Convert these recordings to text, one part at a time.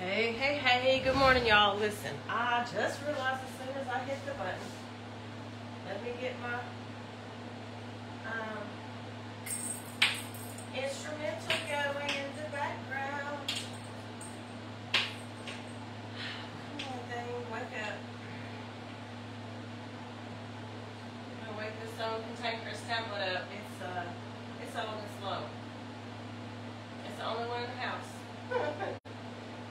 Hey, hey, hey, good morning, y'all. Listen, I just realized as soon as I hit the button, let me get my um, instrumental going in the background. Come on, thing, wake up. I'm gonna wake this old cantankerous tablet up. It's uh, it's old and slow. It's the only one in the house.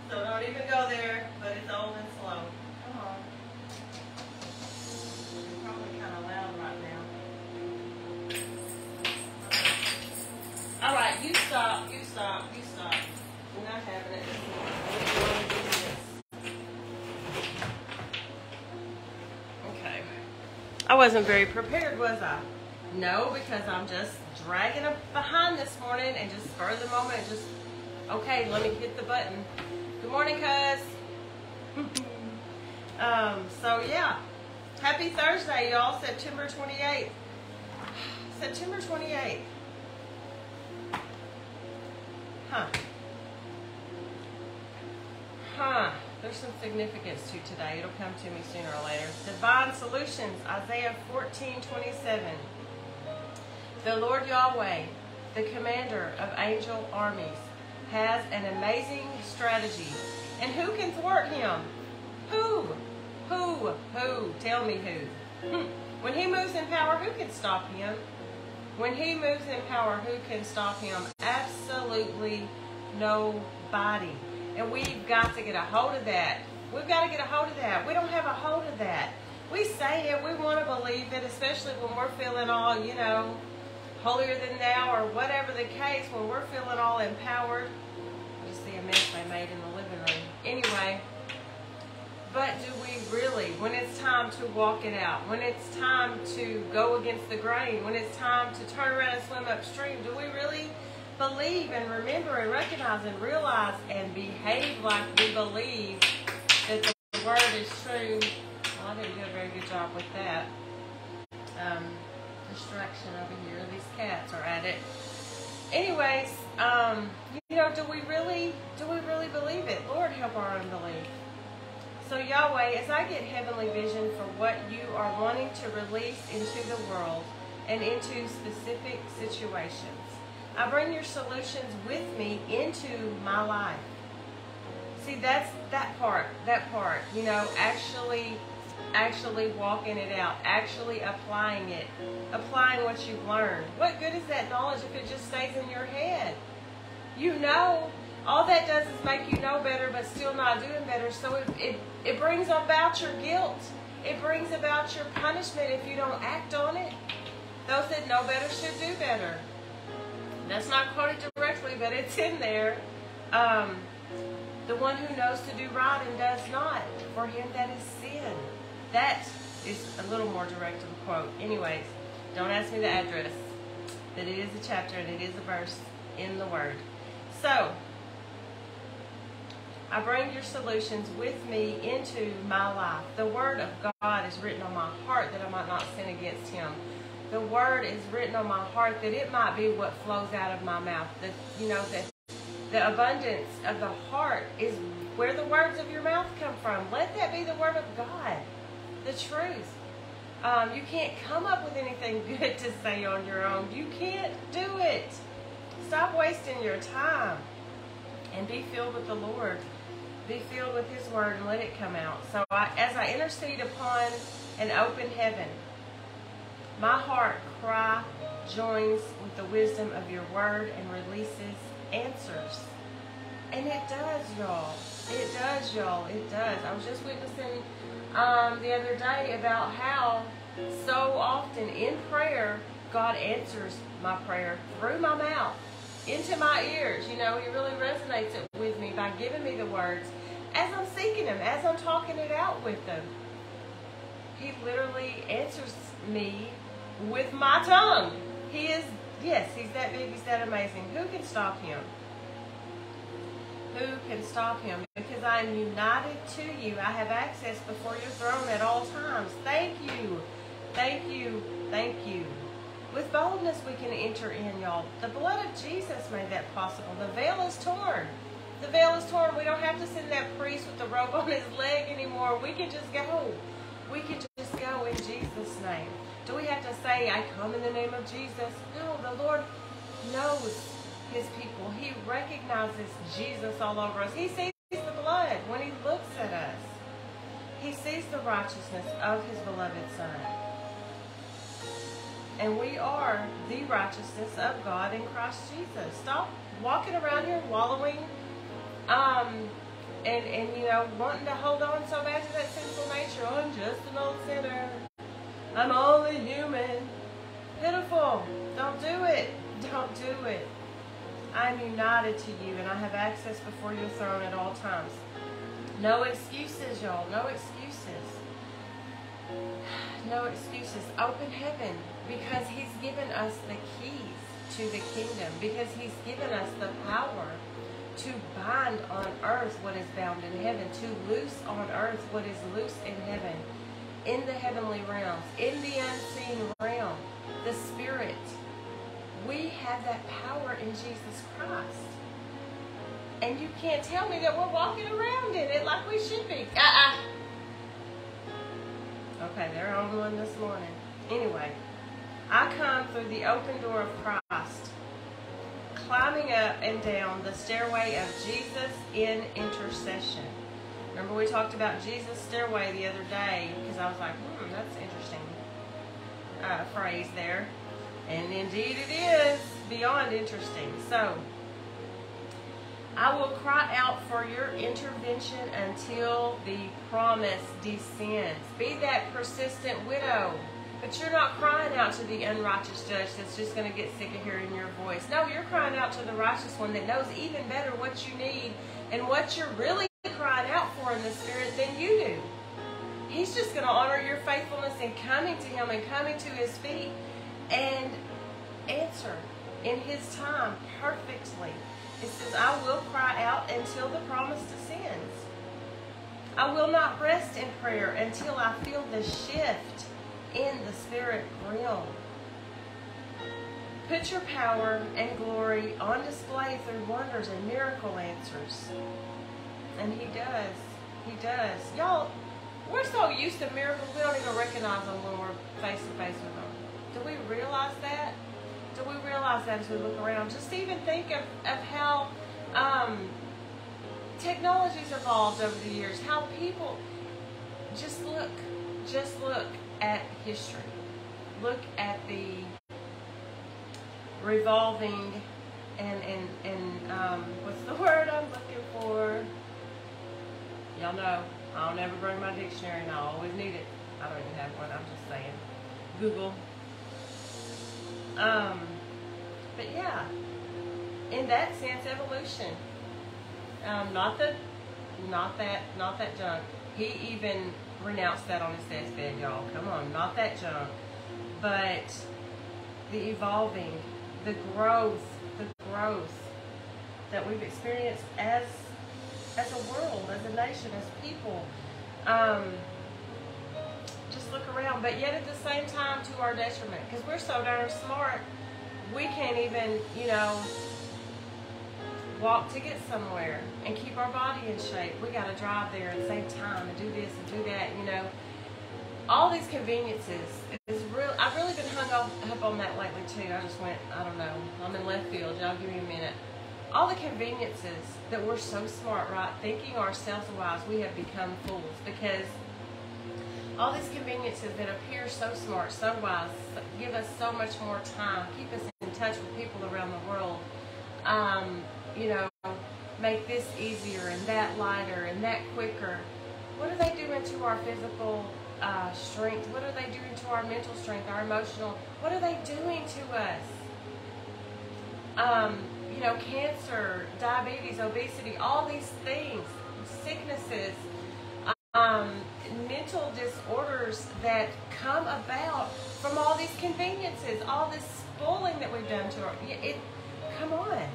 so don't even go there, but it's old and slow. Come on. Probably kind of loud right now. All right, you stop, you stop, you stop. We're not having it. Okay. I wasn't very prepared, was I? No, because I'm just dragging up behind this morning and just spur the moment, just okay, let me hit the button. Good morning, cuz. um, so yeah. Happy Thursday, y'all. September 28th. September 28th. Huh. Huh. There's some significance to today. It'll come to me sooner or later. Divine Solutions, Isaiah 14, 27. The Lord Yahweh, the commander of angel armies, has an amazing strategy. And who can thwart him? Who? Who? Who? Tell me who. Hmm. When he moves in power, who can stop him? When he moves in power, who can stop him? Absolutely nobody. And we've got to get a hold of that. We've got to get a hold of that. We don't have a hold of that. We say it, we want to believe it, especially when we're feeling all, you know, holier than thou or whatever the case, when we're feeling all empowered. You see a mess they made in the living room. Anyway, but do we really, when it's time to walk it out, when it's time to go against the grain, when it's time to turn around and swim upstream, do we really believe and remember and recognize and realize and behave like we believe that the word is true? Well, I didn't do a very good job with that. Um, distraction over here. These cats are at it. Anyways, um, you know, do we really, do we really believe it? Lord, help our unbelief. So Yahweh, as I get heavenly vision for what you are wanting to release into the world and into specific situations, I bring your solutions with me into my life. See, that's that part, that part, you know, actually actually walking it out, actually applying it, applying what you've learned. What good is that knowledge if it just stays in your head? You know, all that does is make you know better, but still not doing better. So it, it, it brings about your guilt. It brings about your punishment if you don't act on it. Those that know better should do better. That's not quoted directly, but it's in there. Um, the one who knows to do right and does not, for him that is sin. That is a little more direct of a quote. Anyways, don't ask me the address. But it is a chapter and it is a verse in the Word. So, I bring your solutions with me into my life. The Word of God is written on my heart that I might not sin against Him. The Word is written on my heart that it might be what flows out of my mouth. That you know that the abundance of the heart is where the words of your mouth come from. Let that be the Word of God the truth. Um, you can't come up with anything good to say on your own. You can't do it. Stop wasting your time and be filled with the Lord. Be filled with His Word and let it come out. So I, as I intercede upon an open heaven, my heart cry joins with the wisdom of your Word and releases answers. And it does, y'all. It does, y'all. It does. I was just witnessing um, the other day about how so often in prayer, God answers my prayer through my mouth, into my ears. You know, He really resonates it with me by giving me the words as I'm seeking Him, as I'm talking it out with them. He literally answers me with my tongue. He is, yes, He's that big, He's that amazing. Who can stop Him? Who can stop him? Because I am united to you. I have access before your throne at all times. Thank you. Thank you. Thank you. With boldness we can enter in, y'all. The blood of Jesus made that possible. The veil is torn. The veil is torn. We don't have to send that priest with the rope on his leg anymore. We can just go. We can just go in Jesus' name. Do we have to say, I come in the name of Jesus? No, the Lord his people. He recognizes Jesus all over us. He sees the blood when he looks at us. He sees the righteousness of his beloved Son. And we are the righteousness of God in Christ Jesus. Stop walking around here wallowing um, and, and, you know, wanting to hold on so bad to that sinful nature. Oh, I'm just an old sinner. I'm only human. Pitiful. Don't do it. Don't do it. I'm united to you and I have access before your throne at all times. No excuses, y'all. No excuses. No excuses. Open heaven because He's given us the keys to the kingdom, because He's given us the power to bind on earth what is bound in heaven, to loose on earth what is loose in heaven, in the heavenly realms, in the unseen realm, the Spirit. We have that power in Jesus Christ. And you can't tell me that we're walking around in it like we should be. Uh-uh. Okay, they're on one this morning. Anyway, I come through the open door of Christ, climbing up and down the stairway of Jesus in intercession. Remember we talked about Jesus' stairway the other day because I was like, hmm, that's interesting uh, phrase there. And indeed it is beyond interesting. So, I will cry out for your intervention until the promise descends. Be that persistent widow. But you're not crying out to the unrighteous judge that's just going to get sick of hearing your voice. No, you're crying out to the righteous one that knows even better what you need and what you're really crying out for in the Spirit than you do. He's just going to honor your faithfulness in coming to Him and coming to His feet and answer in His time perfectly. It says, I will cry out until the promise descends. I will not rest in prayer until I feel the shift in the spirit realm. Put your power and glory on display through wonders and miracle answers. And he does. He does. Y'all, we're so used to miracles, we don't even recognize them when we're face to face with them. Do we realize that? Do we realize that as we look around? Just even think of, of how um, technology's evolved over the years, how people just look, just look at history. Look at the revolving and and and um, what's the word I'm looking for? Y'all know I don't ever bring my dictionary and I always need it. I don't even have one. I'm just saying. Google. Um, but yeah, in that sense, evolution. Um, not the, not that, not that junk. He even renounced that on his deathbed, y'all. Come on, not that junk, but the evolving, the growth, the growth that we've experienced as as a world, as a nation, as people. Um, just look around, but yet at the same time to our detriment, because we're so darn smart, we can't even, you know, walk to get somewhere and keep our body in shape. We got to drive there and save time and do this and do that, you know. All these conveniences is real. I've really been hung up, up on that lately too. I just went, I don't know. I'm in left field. Y'all give me a minute. All the conveniences that we're so smart, right? Thinking ourselves wise, we have become fools because all these conveniences that appear so smart, so wise, give us so much more time, keep us in touch with people around the world. Um, you know, make this easier and that lighter and that quicker. What are they doing to our physical uh, strength? What are they doing to our mental strength, our emotional? What are they doing to us? Um, you know, cancer, diabetes, obesity, all these things, sicknesses, um, mental disorders that come about from all these conveniences, all this spoiling that we've done to our. It, come on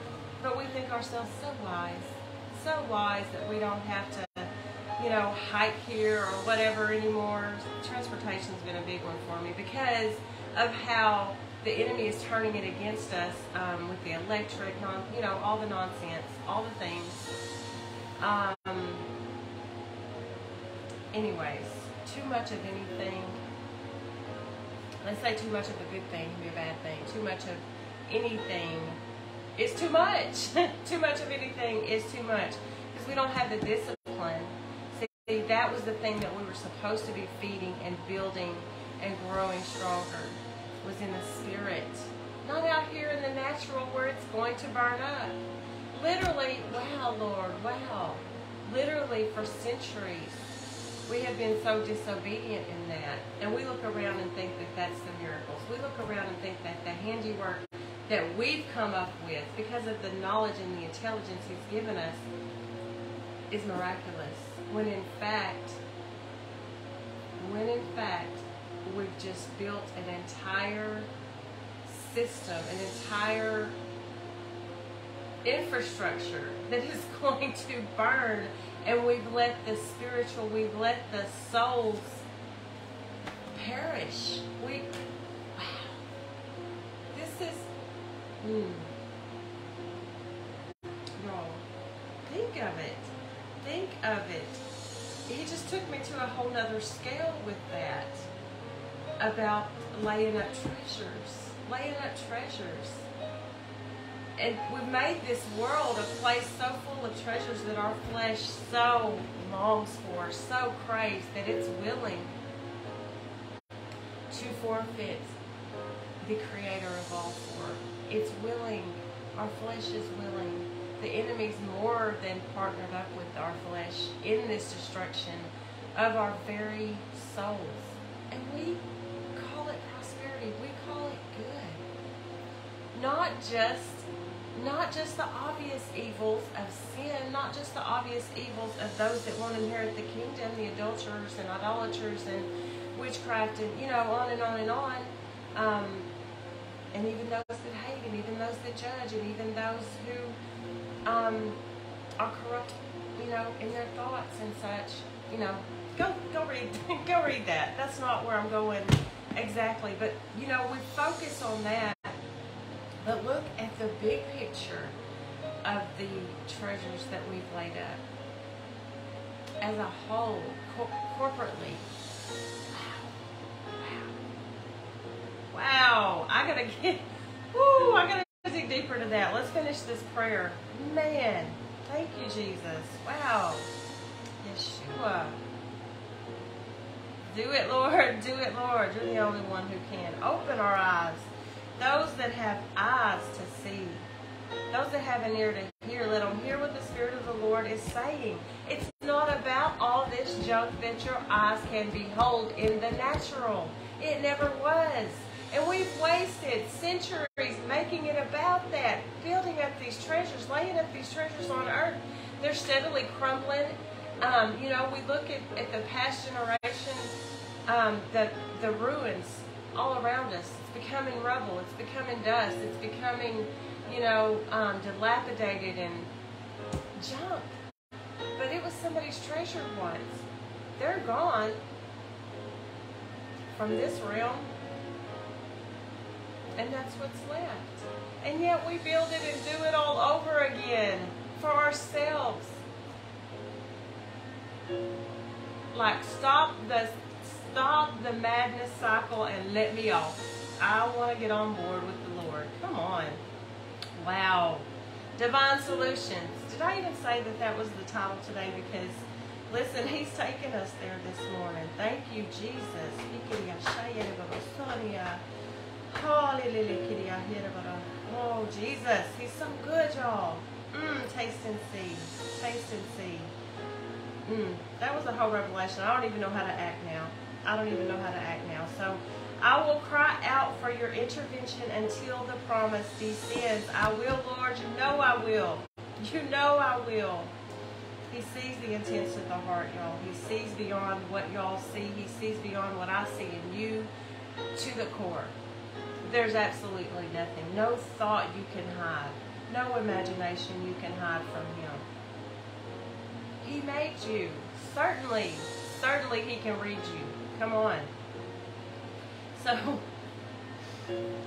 but we think ourselves so wise, so wise that we don't have to, you know, hike here or whatever anymore. Transportation's been a big one for me because of how the enemy is turning it against us um, with the electric, non, you know, all the nonsense, all the things. Um, anyways, too much of anything. Let's say too much of a good thing can be a bad thing. Too much of anything is too much. too much of anything is too much because we don't have the discipline. See, that was the thing that we were supposed to be feeding and building and growing stronger was in the spirit, not out here in the natural where it's going to burn up. Literally, wow, Lord, wow. Literally, for centuries, we have been so disobedient in that. And we look around and think that that's the miracles. We look around and think that the handiwork that we've come up with, because of the knowledge and the intelligence He's given us, is miraculous. When in fact, when in fact, we've just built an entire system, an entire infrastructure that is going to burn and we've let the spiritual we've let the souls perish. We wow. This is hmm. Y'all think of it. Think of it. He just took me to a whole nother scale with that about laying up treasures laying up treasures and we've made this world a place so full of treasures that our flesh so longs for, so craves that it's willing to forfeit the creator of all for. It's willing, our flesh is willing. The enemy's more than partnered up with our flesh in this destruction of our very souls. And we call it prosperity. We call it good. Not just not just the obvious evils of sin, not just the obvious evils of those that won't inherit the kingdom, the adulterers and idolaters and witchcraft and, you know, on and on and on. Um, and even those that hate and even those that judge and even those who um, are corrupt, you know, in their thoughts and such. You know, go go read go read that. That's not where I'm going exactly, but you know, we focus on that but look at the big picture of the treasures that we've laid up as a whole, cor- corporately. Wow. Wow. Wow. I gotta get, whoo, I gotta dig deeper to that. Let's finish this prayer. Man, thank you, Jesus. Wow. Yeshua. Do it, Lord. Do it, Lord. You're the only one who can. Open our eyes those that have eyes to see, those that have an ear to hear, let them hear what the Spirit of the Lord is saying. It's not about all this junk that your eyes can behold in the natural. It never was. And we've wasted centuries making it about that, building up these treasures, laying up these treasures on earth. They're steadily crumbling. Um, you know, we look at, at the past generation, um, the, the ruins all around us It's becoming rubble. It's becoming dust. It's becoming, you know, um, dilapidated and junk. But it was somebody's treasure once. They're gone from this realm. And that's what's left. And yet we build it and do it all over again for ourselves. Like stop the stop the madness cycle and let me off. I want to get on board with the Lord. Come on. Wow. Divine Solutions. Did I even say that that was the title today? Because, listen, He's taken us there this morning. Thank you, Jesus. Oh, Jesus. He's so good, y'all. Mmm, taste and see. Taste and see. Mmm, that was a whole revelation. I don't even know how to act now. I don't even know how to act now. So, I will cry out for your intervention until the promise descends. I will, Lord. You know I will. You know I will. He sees the intents of the heart, y'all. He sees beyond what y'all see. He sees beyond what I see in you to the core. There's absolutely nothing. No thought you can hide. No imagination you can hide from him. He made you. Certainly, certainly he can read you. Come on. So,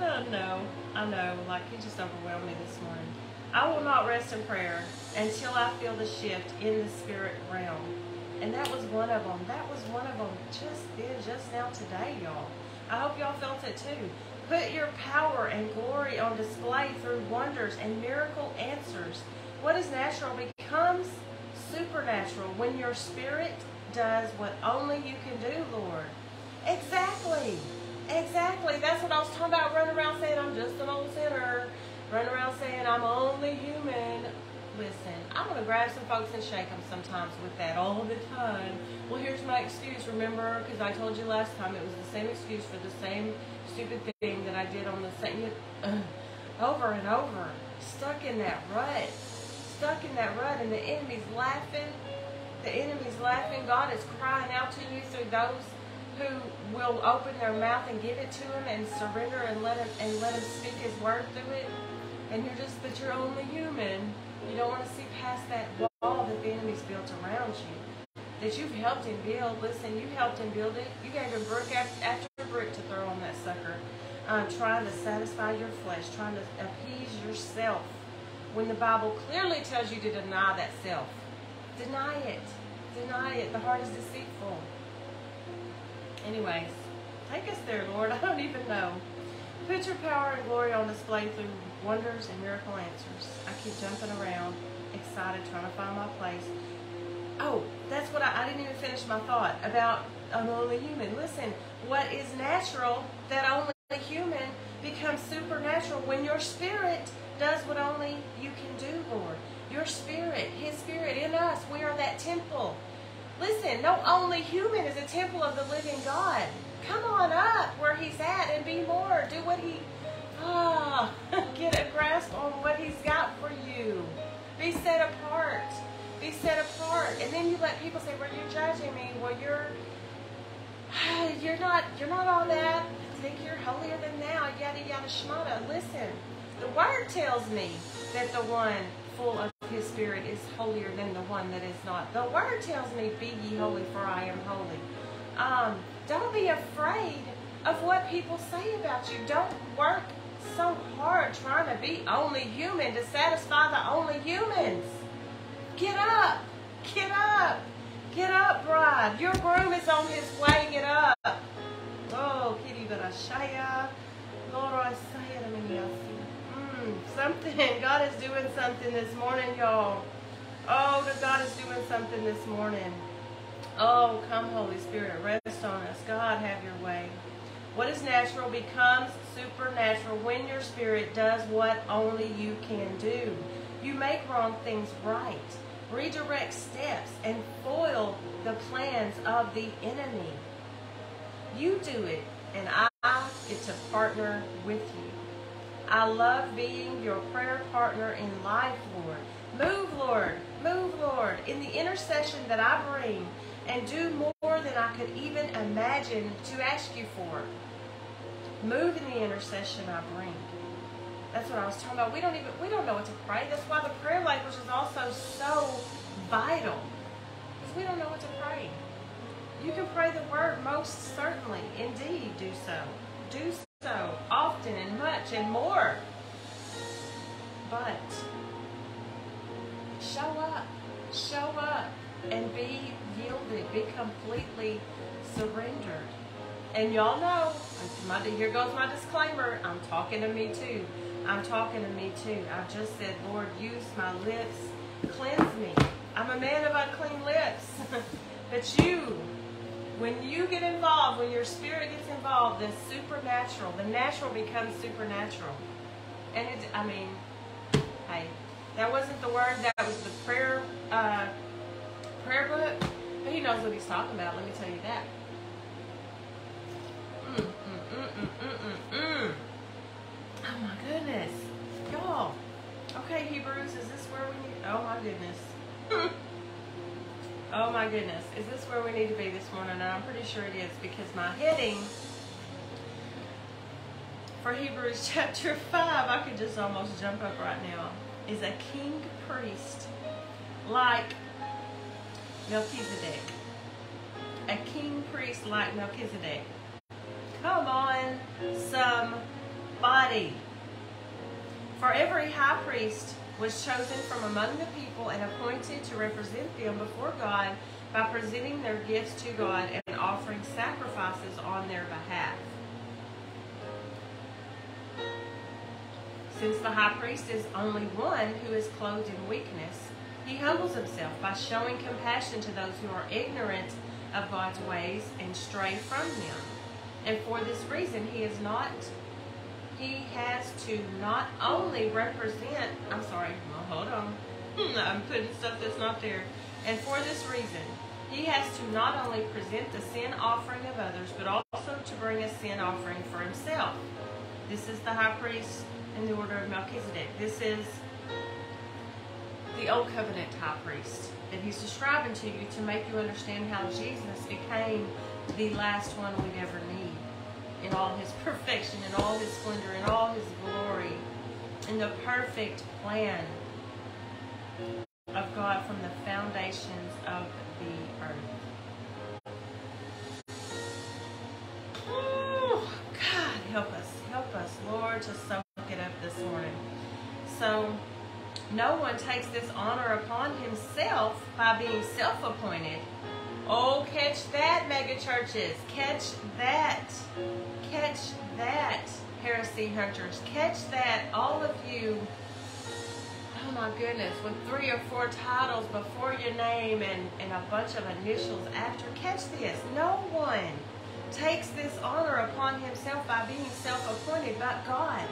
oh no, I know, like it just overwhelmed me this morning. I will not rest in prayer until I feel the shift in the spirit realm. And that was one of them. That was one of them just then, just now today, y'all. I hope y'all felt it too. Put your power and glory on display through wonders and miracle answers. What is natural becomes supernatural when your spirit does what only you can do, Lord. Exactly. Exactly. That's what I was talking about running around saying I'm just an old sinner. Running around saying I'm only human. Listen, I'm going to grab some folks and shake them sometimes with that all the time. Well, here's my excuse, remember? Because I told you last time it was the same excuse for the same stupid thing that I did on the same, uh, over and over. Stuck in that rut. Stuck in that rut, and the enemy's laughing. The enemy's laughing. God is crying out to you through those who will open their mouth and give it to him and surrender and let him and let him speak his word through it. And you're just, but you're only human. You don't want to see past that wall that the enemy's built around you. That you've helped him build. Listen, you helped him build it. You gave him brick after brick to throw on that sucker. Um, trying to satisfy your flesh, trying to appease yourself. When the Bible clearly tells you to deny that self. Deny it. Deny it. The heart is deceitful. Anyways, take us there, Lord. I don't even know. Put your power and glory on display through wonders and miracle answers. I keep jumping around, excited, trying to find my place. Oh, that's what I, I didn't even finish my thought about I'm only human. Listen, what is natural that only human becomes supernatural when your spirit does what only you can do, Lord. Your spirit, His spirit in us, we are that temple. Listen, no only human is a temple of the living God. Come on up where He's at and be more. Do what He, ah, get a grasp on what He's got for you. Be set apart. Be set apart. And then you let people say, well, you're judging me. Well, you're, you're not, you're not all that. I think you're holier than thou. Yada, yada, shmata. Listen, the Word tells me that the one full of his spirit is holier than the one that is not. The word tells me, Be ye holy, for I am holy. Um, don't be afraid of what people say about you. Don't work so hard trying to be only human to satisfy the only humans. Get up. Get up. Get up, bride. Your groom is on his way. Get up. Oh, Kitty Barashaya. Lord, I say it something. God is doing something this morning, y'all. Oh, God is doing something this morning. Oh, come, Holy Spirit, rest on us. God, have your way. What is natural becomes supernatural when your spirit does what only you can do. You make wrong things right, redirect steps, and foil the plans of the enemy. You do it, and I get to partner with you. I love being your prayer partner in life, Lord. Move, Lord. Move, Lord, in the intercession that I bring and do more than I could even imagine to ask you for. Move in the intercession I bring. That's what I was talking about. We don't even we don't know what to pray. That's why the prayer language is also so vital. Because we don't know what to pray. You can pray the word most certainly. Indeed, do so. Do so often and much and more. But show up, show up and be yielded, be completely surrendered. And y'all know, my, here goes my disclaimer. I'm talking to me too. I'm talking to me too. I just said, Lord, use my lips, cleanse me. I'm a man of unclean lips. but you when you get involved, when your spirit gets involved, the supernatural, the natural becomes supernatural. And it, I mean, hey, that wasn't the word, that was the prayer, uh, prayer book. But he knows what he's talking about, let me tell you that. Mm, mm, mm, oh my goodness. Y'all. Okay, Hebrews, is this where we need, oh my goodness. Oh my goodness. Is this where we need to be this morning? And I'm pretty sure it is because my heading for Hebrews chapter 5, I could just almost jump up right now, is a king priest like Melchizedek. A king priest like Melchizedek. Come on, somebody. For every high priest was chosen from among the people and appointed to represent them before God by presenting their gifts to God and offering sacrifices on their behalf. Since the high priest is only one who is clothed in weakness, he humbles himself by showing compassion to those who are ignorant of God's ways and stray from him. And for this reason, he is not he has to not only represent, I'm sorry, well, hold on. I'm putting stuff that's not there. And for this reason, he has to not only present the sin offering of others, but also to bring a sin offering for himself. This is the high priest in the order of Melchizedek. This is the Old Covenant high priest that he's describing to you to make you understand how Jesus became the last one we'd ever need in all his perfection, in all his splendor, in all his glory, in the perfect plan of God from the foundations of the earth. Ooh, God, help us. Help us, Lord, to soak it up this morning. So, no one takes this honor upon himself by being self appointed Oh, catch that, mega churches. Catch that. Catch that, heresy hunters. Catch that, all of you. Oh my goodness, with three or four titles before your name and, and a bunch of initials after. Catch this. No one takes this honor upon himself by being self appointed, but God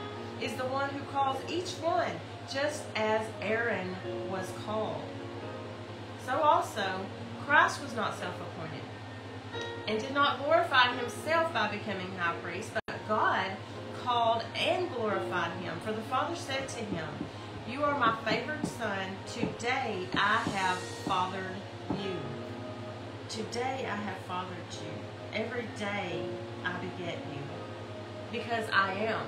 is the one who calls each one, just as Aaron was called. So also, Christ was not self appointed and did not glorify himself by becoming high priest, but God called and glorified him. For the Father said to him, You are my favored son. Today I have fathered you. Today I have fathered you. Every day I beget you. Because I am.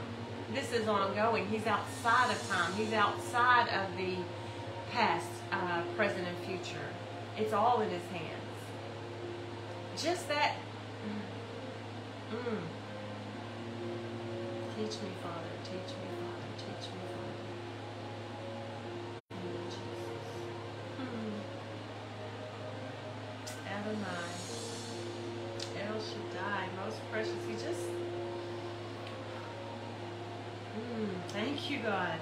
This is ongoing. He's outside of time. He's outside of the past, uh, present, and future. It's all in his hands. Just that. Mm. Teach me, Father. Teach me, Father. Teach me, Father. Mm. Adonai. El Shaddai. Most precious. He just. Mm. Thank you, God.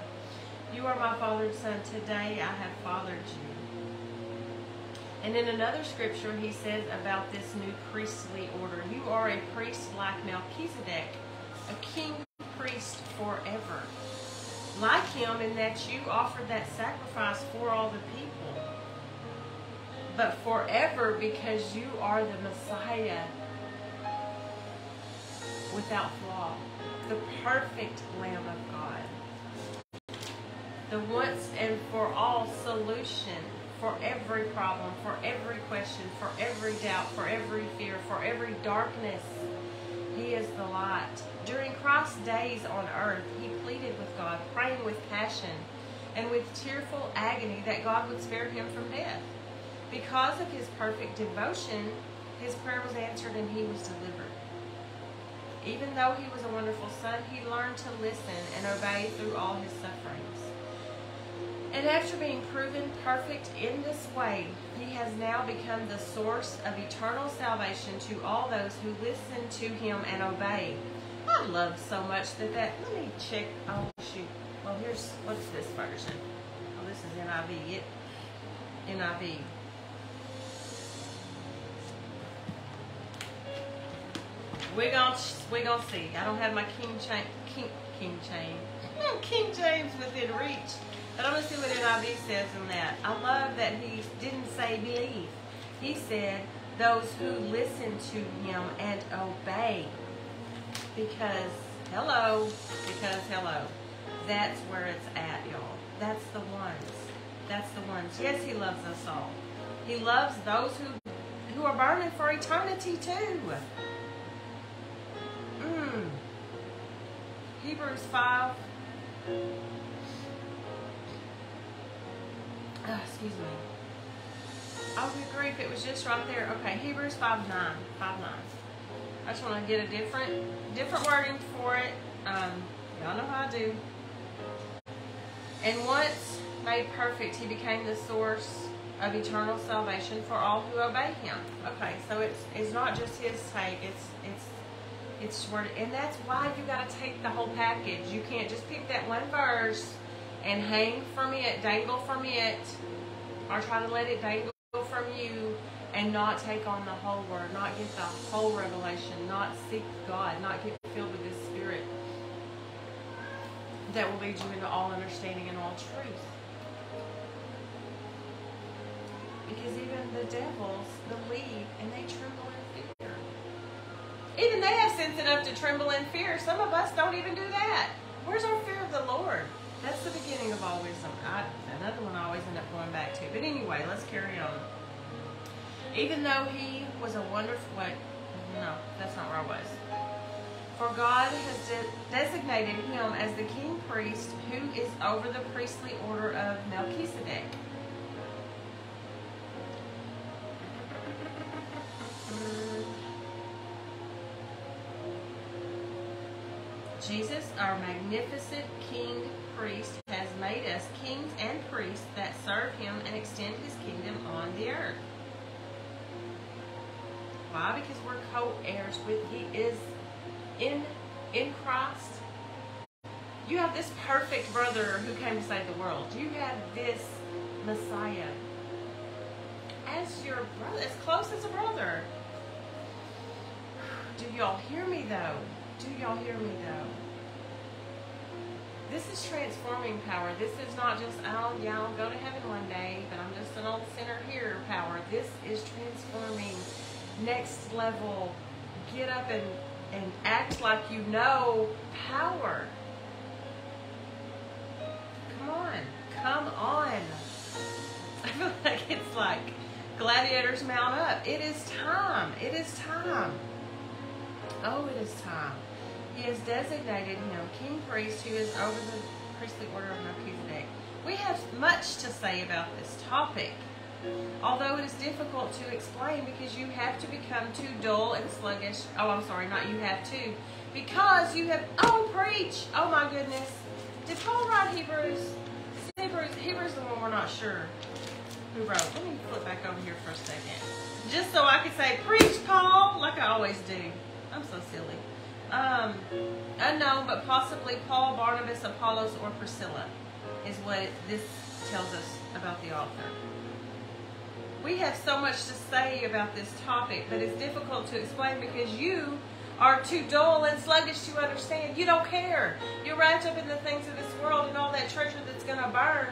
You are my fathered son. Today I have fathered you. And in another scripture, he says about this new priestly order You are a priest like Melchizedek, a king priest forever. Like him, in that you offered that sacrifice for all the people, but forever because you are the Messiah without flaw, the perfect Lamb of God, the once and for all solution for every problem, for every question, for every doubt, for every fear, for every darkness. He is the light. During Christ's days on earth, he pleaded with God, praying with passion and with tearful agony that God would spare him from death. Because of his perfect devotion, his prayer was answered and he was delivered. Even though he was a wonderful son, he learned to listen and obey through all his sufferings. And after being proven perfect in this way, he has now become the source of eternal salvation to all those who listen to him and obey. I love so much that that, let me check, oh shoot, well here's, what's this version? Oh, this is NIV, it, NIV. We're gonna, we're gonna see. I don't have my King, chain, King, King chain, King James within reach. But I'm going to see what NIV says in that. I love that he didn't say believe. He said those who listen to him and obey. Because, hello, because, hello. That's where it's at, y'all. That's the ones. That's the ones. Yes, he loves us all. He loves those who, who are burning for eternity too. Mm. Hebrews 5 Oh, excuse me. I Oh, good grief, it was just right there. Okay, Hebrews 5 9. 5 9. I just want to get a different different wording for it. Um, y'all know how I do. And once made perfect, he became the source of eternal salvation for all who obey him. Okay, so it's it's not just his take, it's it's it's word and that's why you gotta take the whole package. You can't just pick that one verse and hang from it, dangle from it, or try to let it dangle from you and not take on the whole word, not get the whole revelation, not seek God, not get filled with His Spirit that will lead you into all understanding and all truth. Because even the devils believe and they tremble in fear. Even they have sense enough to tremble in fear. Some of us don't even do that. Where's our fear of the Lord? That's the beginning of always. I, another one I always end up going back to. But anyway, let's carry on. Even though he was a wonderful, wait, no, that's not where I was. For God has de- designated him as the king priest who is over the priestly order of Melchizedek. Jesus, our magnificent king priest, has made us kings and priests that serve him and extend his kingdom on the earth. Why? Because we're co-heirs with he is in in Christ. You have this perfect brother who came to save the world. You have this Messiah as your brother, as close as a brother. Do y'all hear me though? Do y'all hear me though? This is transforming power. This is not just, oh, yeah, I'll go to heaven one day, but I'm just an old sinner here power. This is transforming, next level, get up and, and act like you know power. Come on. Come on. I feel like it's like gladiators mount up. It is time. It is time. Oh, it is time. He has designated him king priest who is over the priestly order of Melchizedek. We have much to say about this topic, although it is difficult to explain because you have to become too dull and sluggish. Oh, I'm sorry, not you have to. Because you have, oh, preach! Oh my goodness. Did Paul write Hebrews? Hebrews, Hebrews the one we're not sure who wrote. Let me flip back over here for a second. Just so I can say, preach, Paul, like I always do. I'm so silly. Um, unknown, but possibly Paul, Barnabas, Apollos, or Priscilla is what this tells us about the author. We have so much to say about this topic, but it's difficult to explain because you are too dull and sluggish to understand. You don't care. You're wrapped up in the things of this world and all that treasure that's going to burn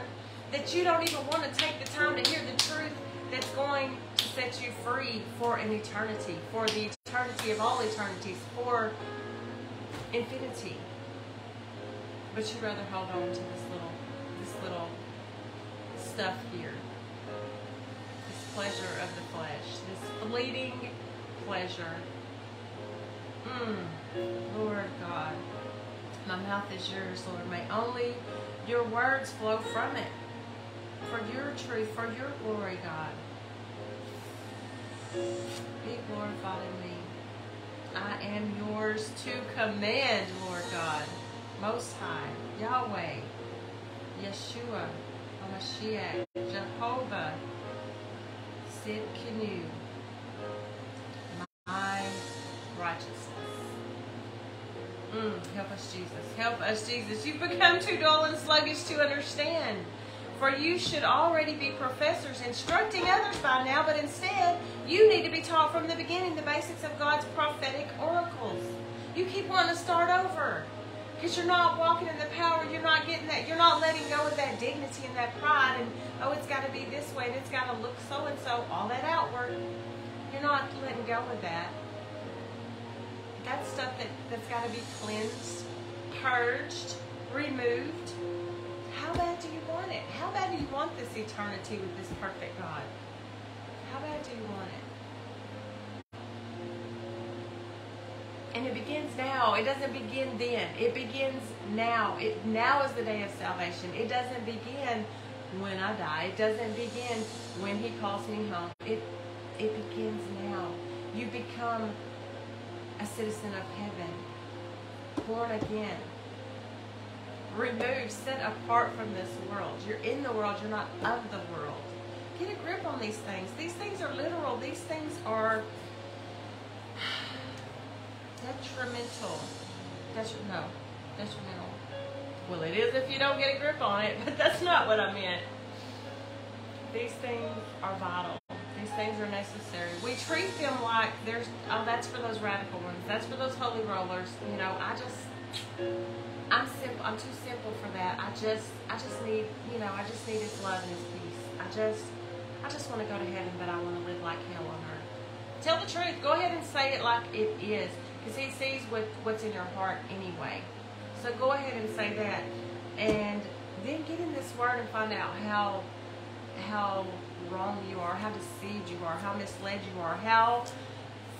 that you don't even want to take the time to hear the truth that's going to set you free for an eternity, for the eternity of all eternities, for infinity. But you'd rather hold on to this little, this little stuff here. This pleasure of the flesh. This fleeting pleasure. Mm, Lord God, my mouth is yours, Lord. May only your words flow from it. For your truth, for your glory, God. Be glorified in me. I am yours to command, Lord God, Most High, Yahweh, Yeshua, Hamashiach, Jehovah, Sidkenu, my righteousness. Mm, help us, Jesus. Help us, Jesus. You've become too dull and sluggish to understand. For you should already be professors instructing others by now, but instead, you need to be taught from the beginning the basics of God's prophetic oracles. You keep wanting to start over because you're not walking in the power. You're not getting that. You're not letting go of that dignity and that pride. And oh, it's got to be this way and it's got to look so and so. All that outward. You're not letting go of that. That's stuff that, that's got to be cleansed, purged, removed. How bad do you want it? How bad do you want this eternity with this perfect God? How bad do you want it? And it begins now. It doesn't begin then. It begins now. It now is the day of salvation. It doesn't begin when I die. It doesn't begin when he calls me home. It it begins now. You become a citizen of heaven, born again, removed, set apart from this world. You're in the world, you're not of the world. Get a grip on these things. These things are literal. These things are detrimental. Detri- no, detrimental. Well, it is if you don't get a grip on it, but that's not what I meant. These things are vital. These things are necessary. We treat them like there's, oh, that's for those radical ones. That's for those holy rollers. You know, I just, I'm simple. I'm too simple for that. I just, I just need, you know, I just need His love and His peace. I just, I just want to go to heaven, but I want to live like hell on earth. Tell the truth. Go ahead and say it like it is, because He sees what, what's in your heart anyway. So go ahead and say that, and then get in this Word and find out how, how wrong you are, how deceived you are, how misled you are, how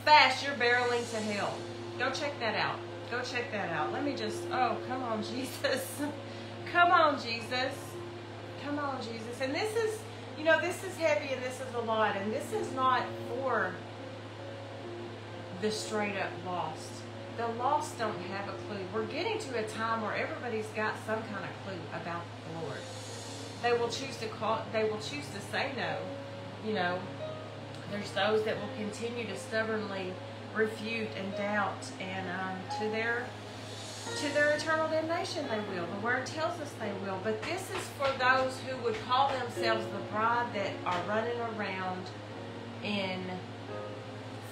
fast you're barreling to hell. Go check that out. Go check that out. Let me just, oh, come on, Jesus. come on, Jesus. Come on, Jesus. And this is, you know, this is heavy and this is a lot. And this is not for the straight up lost. The lost don't have a clue. We're getting to a time where everybody's got some kind of clue about the Lord. They will choose to call. They will choose to say no. You know, there's those that will continue to stubbornly refute and doubt, and um, to their to their eternal damnation they will. The word tells us they will. But this is for those who would call themselves the bride that are running around in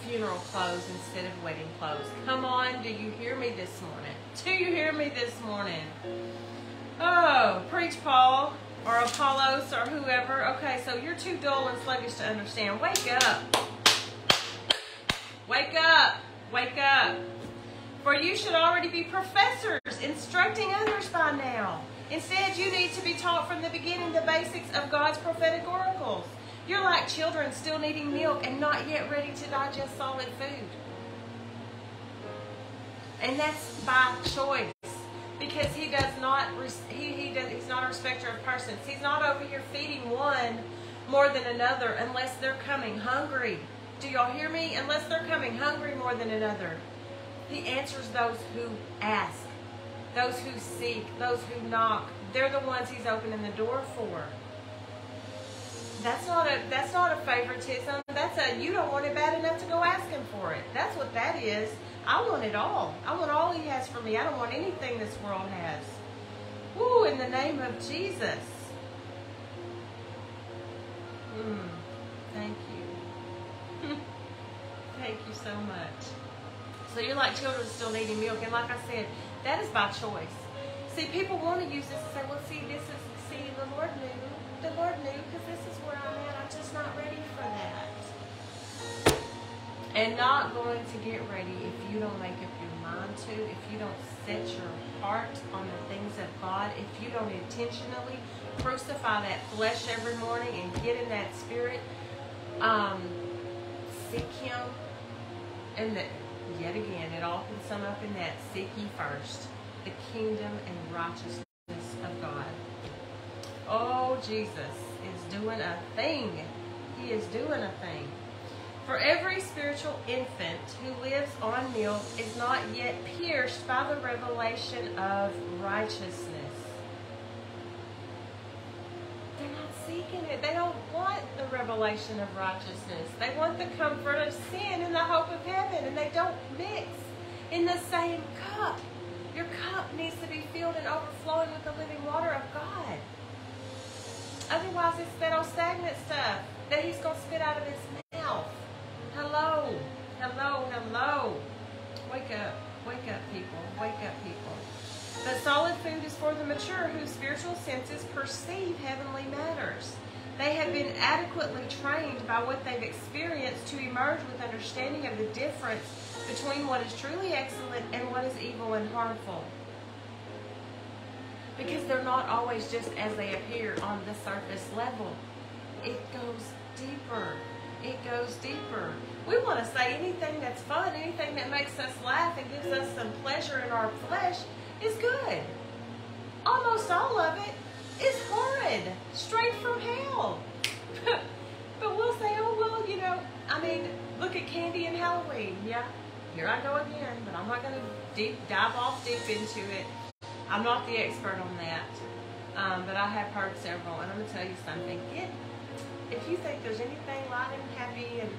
funeral clothes instead of wedding clothes. Come on, do you hear me this morning? Do you hear me this morning? Oh, preach, Paul or Apollos or whoever. Okay, so you're too dull and sluggish to understand. Wake up. Wake up. Wake up. For you should already be professors, instructing others by now. Instead, you need to be taught from the beginning the basics of God's prophetic oracles. You're like children still needing milk and not yet ready to digest solid food. And that's by choice because he does not he, he does he's not a respecter of persons he's not over here feeding one more than another unless they're coming hungry do y'all hear me unless they're coming hungry more than another he answers those who ask those who seek those who knock they're the ones he's opening the door for that's not a that's not a favoritism. That's a you don't want it bad enough to go ask him for it. That's what that is. I want it all. I want all he has for me. I don't want anything this world has. Woo, in the name of Jesus. Mm, thank you. Thank you so much. So you're like children still needing milk. And like I said, that is by choice. See, people want to use this and say, well, see, this is, see, the Lord knew. The Lord knew because this is where I'm at. I'm just not ready for that and not going to get ready if you don't make up your mind to, if you don't set your heart on the things of God, if you don't intentionally crucify that flesh every morning and get in that spirit, um, seek Him, and that yet again, it all can sum up in that: seek ye first the kingdom and righteousness of God. Oh, Jesus is doing a thing. He is doing a thing. For every spiritual infant who lives on milk is not yet pierced by the revelation of righteousness. They're not seeking it. They don't want the revelation of righteousness. They want the comfort of sin and the hope of heaven, and they don't mix in the same cup. Your cup needs to be filled and overflowing with the living water of God. Otherwise, it's that old stagnant stuff that He's going to spit out of His mouth. Hello. Hello. Hello. Wake up. Wake up, people. Wake up, people. But solid food is for the mature whose spiritual senses perceive heavenly matters. They have been adequately trained by what they've experienced to emerge with understanding of the difference between what is truly excellent and what is evil and harmful. Because they're not always just as they appear on the surface level. It goes deeper it goes deeper. We want to say anything that's fun, anything that makes us laugh and gives us some pleasure in our flesh is good. Almost all of it is horrid, straight from hell. but we'll say, oh, well, you know, I mean, look at candy and Halloween. Yeah, here I go again, but I'm not going to deep dive off deep into it. I'm not the expert on that, um, but I have heard several, and I'm gonna tell you something. Get if you think there's anything light and happy, and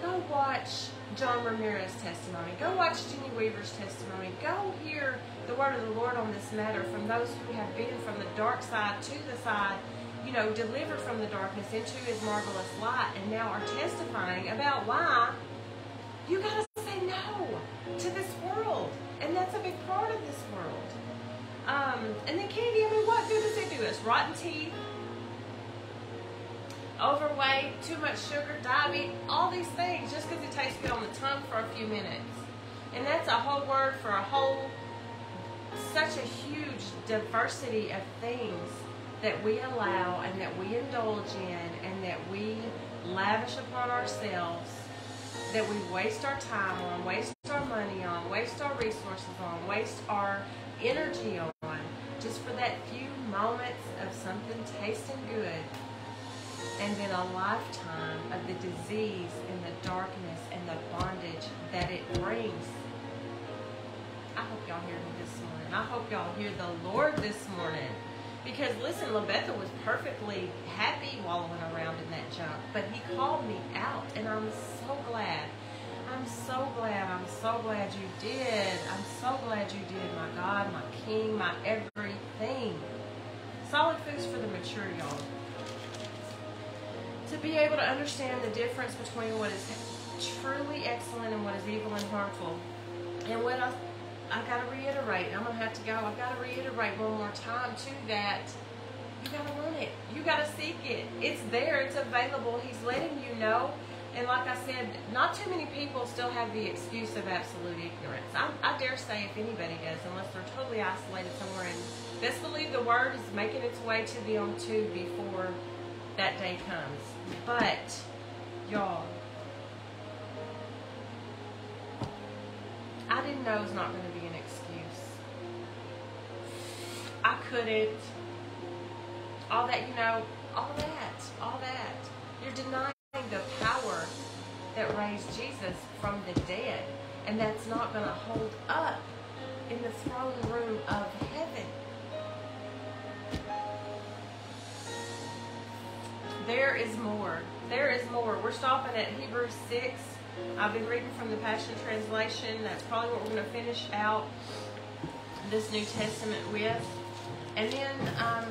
go watch John Ramirez's testimony. Go watch Jenny Weaver's testimony. Go hear the word of the Lord on this matter from those who have been from the dark side to the side, you know, delivered from the darkness into His marvelous light, and now are testifying about why you gotta say no to this world, and that's a big part of this world. Um, and then candy, I mean, what good does it do us? Rotten teeth, overweight, too much sugar, diabetes, all these things just because it tastes good on the tongue for a few minutes. And that's a whole word for a whole, such a huge diversity of things that we allow and that we indulge in and that we lavish upon ourselves, that we waste our time on, waste our money on, waste our resources on, waste our energy on, just for that few moments of something tasting good and then a lifetime of the disease and the darkness and the bondage that it brings. I hope y'all hear me this morning. I hope y'all hear the Lord this morning. Because listen, LaBetha was perfectly happy wallowing around in that junk, but he called me out, and I'm so glad. I'm so glad. I'm so glad you did. I'm so glad you did, my God, my King, my everything. Solid foods for the mature, y'all to be able to understand the difference between what is truly excellent and what is evil and harmful. And what I, I got to reiterate, I'm going to have to go, I've got to reiterate one more time to that. You got to want it. You got to seek it. It's there. It's available. He's letting you know. And like I said, not too many people still have the excuse of absolute ignorance. I, I dare say if anybody does, unless they're totally isolated somewhere. And best believe the word is making its way to them too before that day comes. But, y'all, I didn't know it was not going to be an excuse. I couldn't. All that, you know, all that, all that. You're denying the power that raised Jesus from the dead. And that's not going to hold up in the throne room of heaven. There is more. There is more. We're stopping at Hebrews 6. I've been reading from the Passion Translation. That's probably what we're going to finish out this New Testament with. And then, um,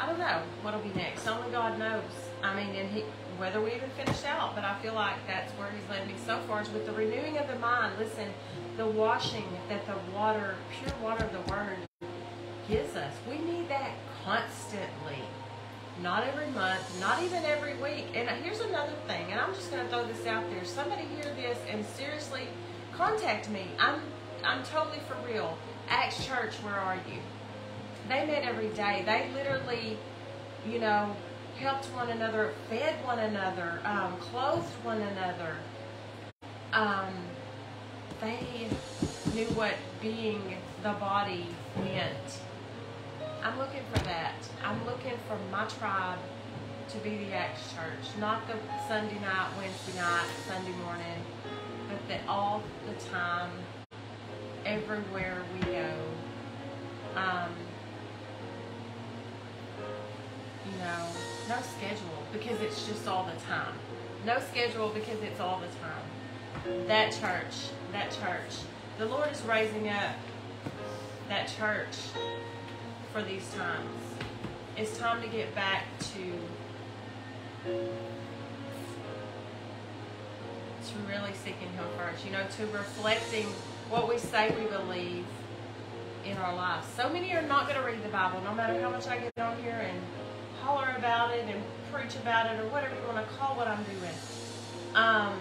I don't know what'll be next. Only God knows. I mean, and he, whether we even finish out, but I feel like that's where He's led me so far is with the renewing of the mind. Listen, the washing that the water, pure water of the Word, gives us. We need that constantly. Not every month, not even every week. And here's another thing, and I'm just going to throw this out there. Somebody hear this and seriously contact me. I'm I'm totally for real. Acts Church, where are you? They met every day. They literally, you know, helped one another, fed one another, um, clothed one another. Um, they knew what being the body meant. I'm looking for that. I'm looking for my tribe to be the Acts Church, not the Sunday night, Wednesday night, Sunday morning, but that all the time, everywhere we go, um, you know, no schedule because it's just all the time. No schedule because it's all the time. That church, that church. The Lord is raising up that church for these times. It's time to get back to to really seeking Him first. You know, to reflecting what we say we believe in our lives. So many are not going to read the Bible, no matter how much I get on here and holler about it and preach about it or whatever you want to call what I'm doing. Um,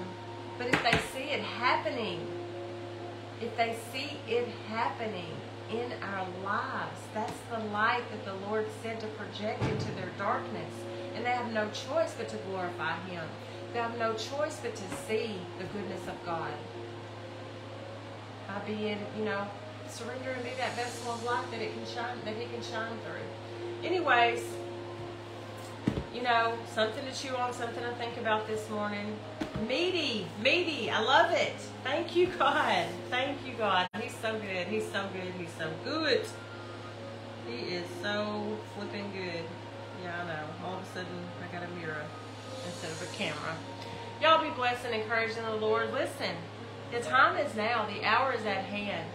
but if they see it happening, if they see it happening, in our lives. That's the light that the Lord said to project into their darkness. And they have no choice but to glorify Him. They have no choice but to see the goodness of God. By being, you know, surrender and be that vessel of light that it can shine, that He can shine through. Anyways, you know, something to chew on, something to think about this morning. Meaty, meaty. I love it. Thank you, God. Thank you, God. He's so good. He's so good. He's so good. He is so flipping good. Yeah, I know. All of a sudden, I got a mirror instead of a camera. Y'all be blessed and encouraged in the Lord. Listen, the time is now. The hour is at hand.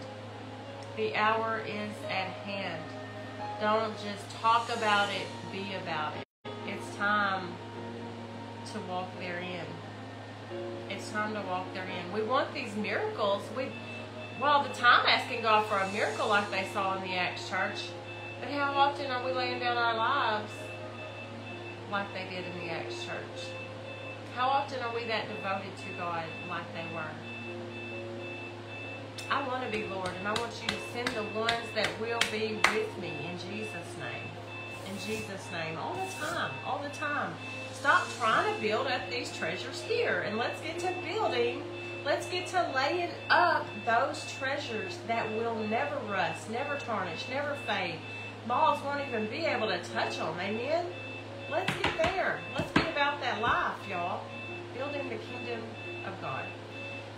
The hour is at hand. Don't just talk about it, be about it. Time to walk therein. It's time to walk therein. We want these miracles. We, well, the time asking God for a miracle like they saw in the Acts church. But how often are we laying down our lives like they did in the Acts church? How often are we that devoted to God like they were? I want to be Lord, and I want you to send the ones that will be with me in Jesus' name. In Jesus' name, all the time, all the time. Stop trying to build up these treasures here, and let's get to building. Let's get to laying up those treasures that will never rust, never tarnish, never fade. Moths won't even be able to touch them. Amen. Let's get there. Let's get about that life, y'all. Building the kingdom of God.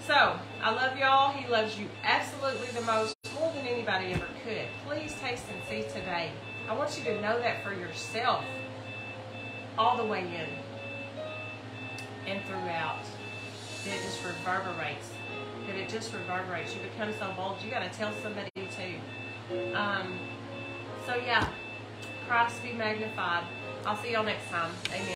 So, I love y'all. He loves you absolutely the most, more than anybody ever could. Please taste and see today. I want you to know that for yourself, all the way in and throughout. That it just reverberates. That it just reverberates. You become so bold. You got to tell somebody too. Um, so, yeah, Christ be magnified. I'll see y'all next time. Amen.